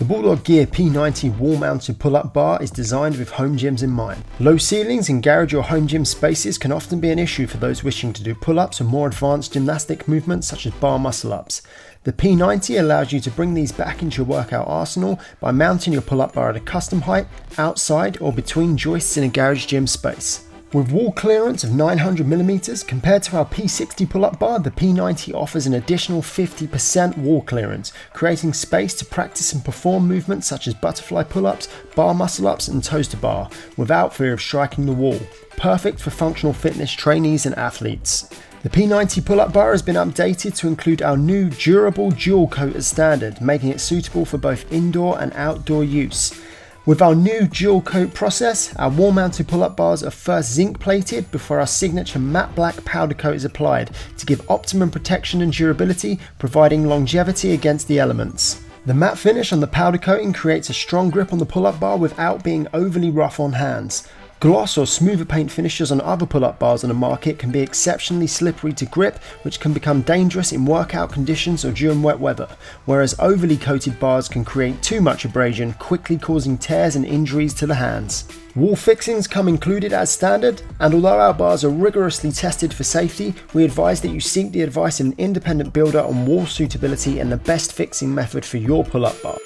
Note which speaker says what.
Speaker 1: The Bulldog Gear P90 wall mounted pull up bar is designed with home gyms in mind. Low ceilings in garage or home gym spaces can often be an issue for those wishing to do pull ups or more advanced gymnastic movements such as bar muscle ups. The P90 allows you to bring these back into your workout arsenal by mounting your pull up bar at a custom height, outside, or between joists in a garage gym space. With wall clearance of 900mm compared to our P60 pull-up bar, the P90 offers an additional 50% wall clearance, creating space to practice and perform movements such as butterfly pull-ups, bar muscle-ups and toes to bar, without fear of striking the wall. Perfect for functional fitness trainees and athletes. The P90 pull-up bar has been updated to include our new durable dual coat as standard, making it suitable for both indoor and outdoor use. With our new dual coat process, our wall mounted pull up bars are first zinc plated before our signature matte black powder coat is applied to give optimum protection and durability, providing longevity against the elements. The matte finish on the powder coating creates a strong grip on the pull up bar without being overly rough on hands. Gloss or smoother paint finishes on other pull-up bars on the market can be exceptionally slippery to grip, which can become dangerous in workout conditions or during wet weather, whereas overly coated bars can create too much abrasion, quickly causing tears and injuries to the hands. Wall fixings come included as standard, and although our bars are rigorously tested for safety, we advise that you seek the advice of an independent builder on wall suitability and the best fixing method for your pull-up bar.